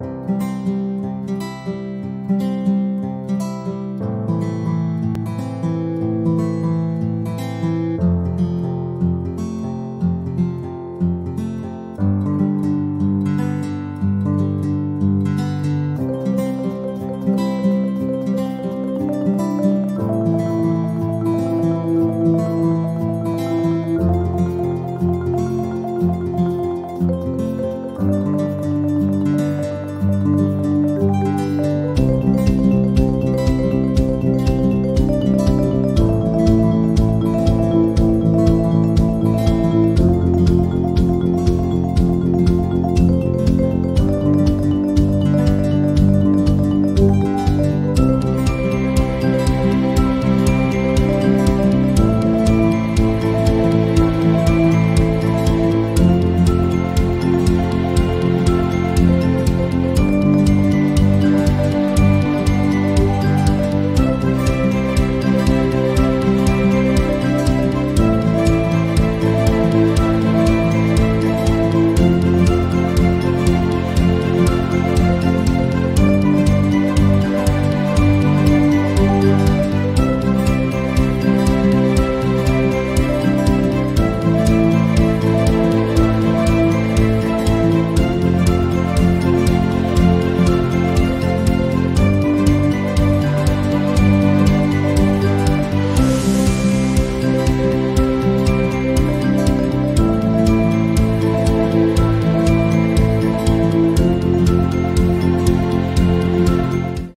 you